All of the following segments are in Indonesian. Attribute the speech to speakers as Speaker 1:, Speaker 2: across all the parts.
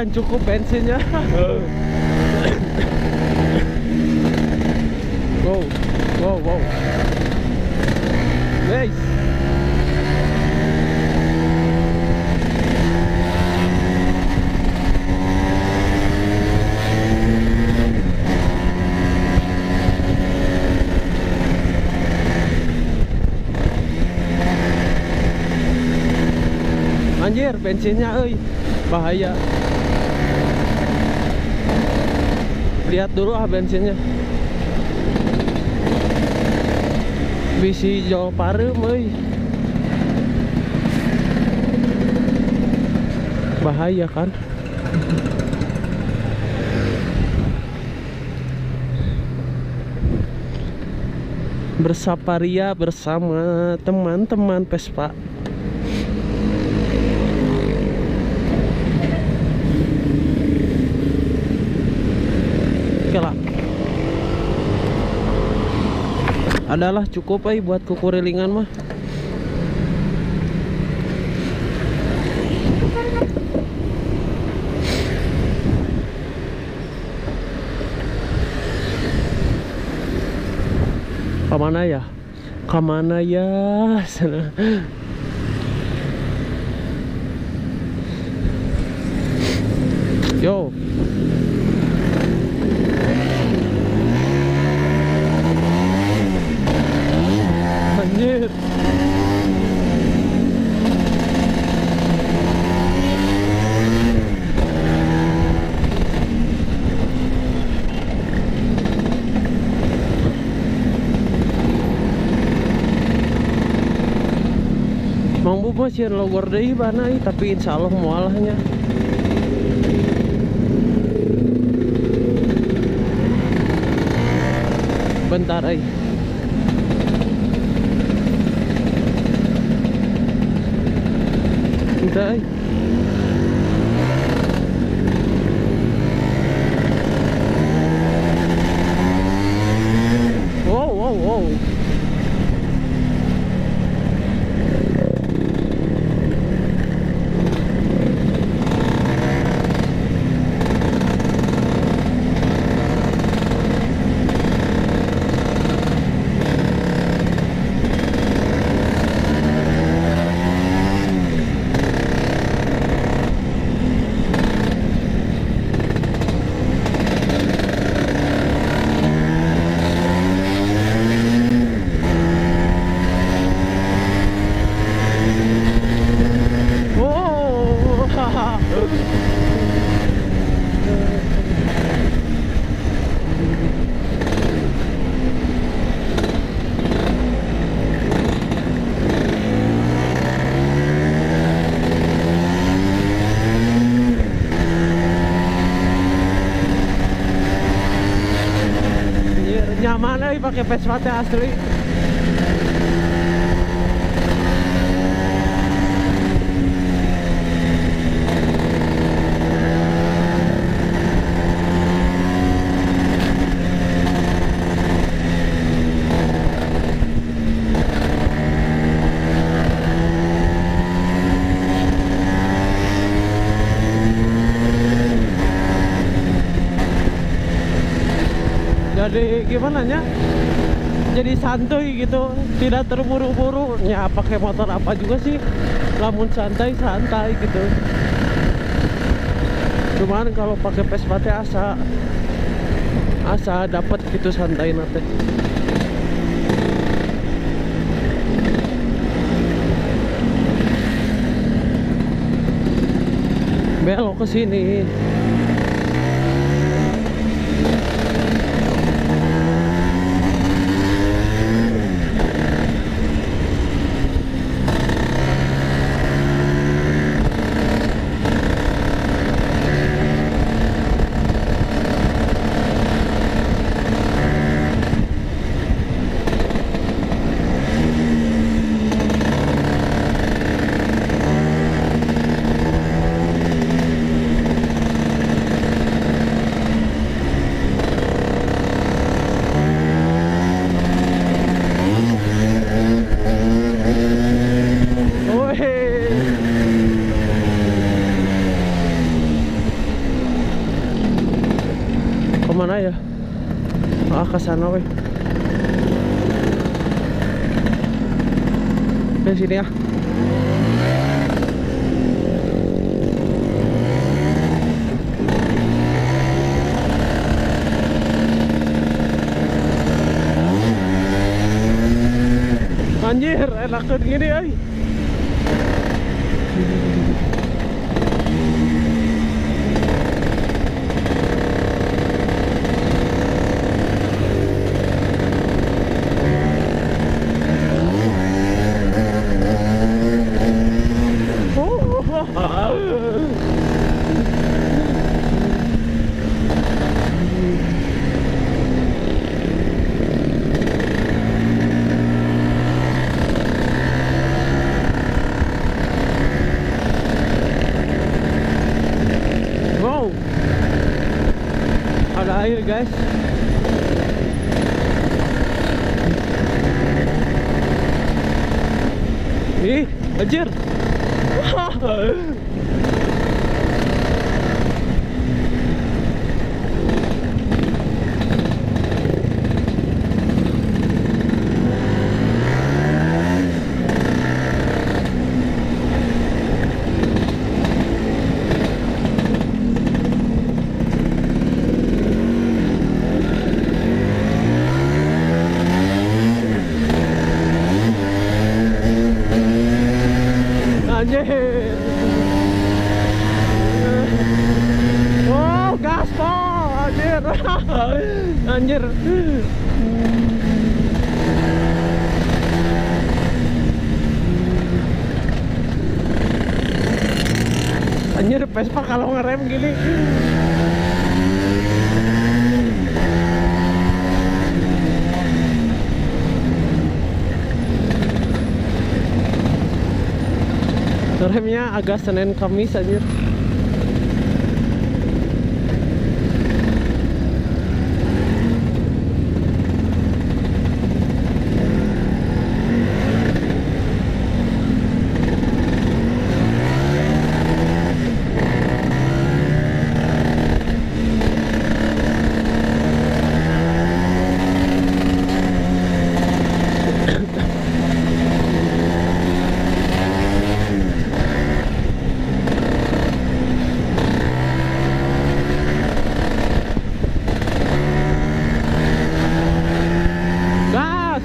Speaker 1: beneran cukup bensinnya. Wow wow wow. Guys anjir bensinnya euy. Bahaya lihat dulu ah bensinnya. Bisi jol parem euy bahaya kan? Bersaparia bersama teman-teman Vespa. Oke adalah cukup eh buat kukurilingan mah Ke mana ya? Ke mana ya? Sana. Yo. Anjir. Mang Bu masih logor deui bana ieu, tapi insya Allah mualahnya. Bentar ay. Bentar ay. Wow, wow, wow. Oh, Anjir, nyaman euy pakai Vespa teh asli. Jadi gimana nya? Jadi santuy gitu tidak terburu-buru. Ya pakai motor apa juga sih? Lamun santai santai gitu. Cuman kalau pakai Vespa teh asa asa dapat gitu santai nate belok ke sini ke sini ya Anjir, enakan gini ay. Guys. Ih, anjir. Wow, gaspol, anjir. Anjir. Anjir, Vespa kalau ngerem gini. Remnya agak Senin Kamis aja. Gas.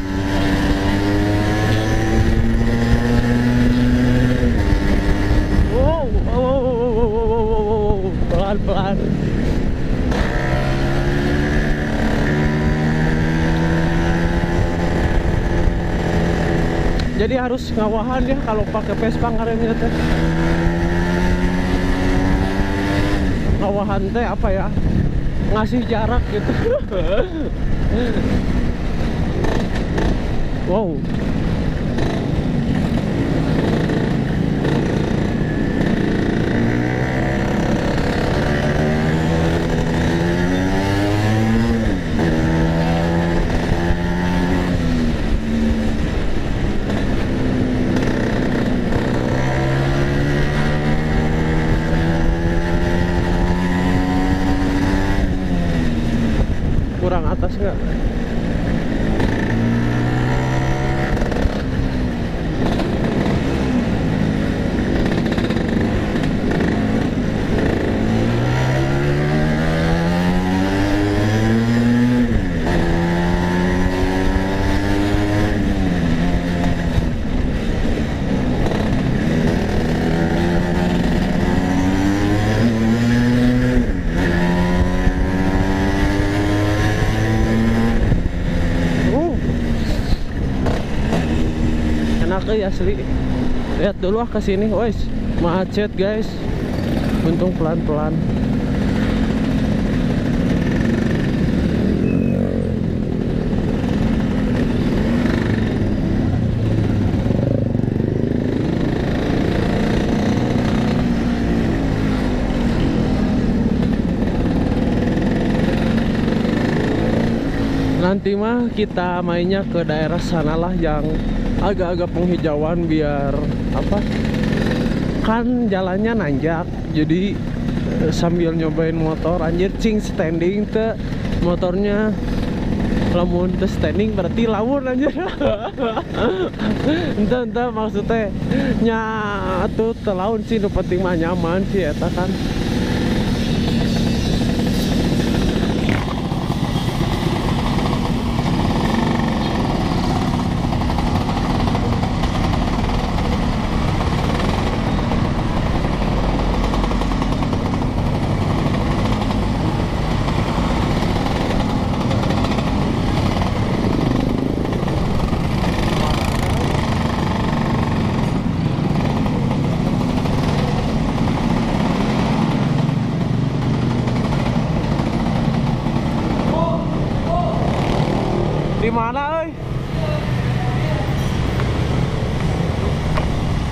Speaker 1: Wow, wow, wow, wow, wow, wow, wow, wow. pelan pelan. Jadi harus ngawahan ya kalau pakai Vespa ngeremnya teh. Ngawahan teh apa ya? Ngasih jarak gitu. Wow. 对 asli. Lihat dulu ah ke sini, wes. Macet, guys. Untung pelan-pelan. Nanti mah kita mainnya ke daerah sanalah yang agak-agak penghijauan biar apa? Kan jalannya nanjak. Jadi eh, sambil nyobain motor anjir cing standing ke motornya lamun teu standing berarti lamun aja ente ente maksudnya nya atuh teu laun sih nu penting mah nyaman sih eta kan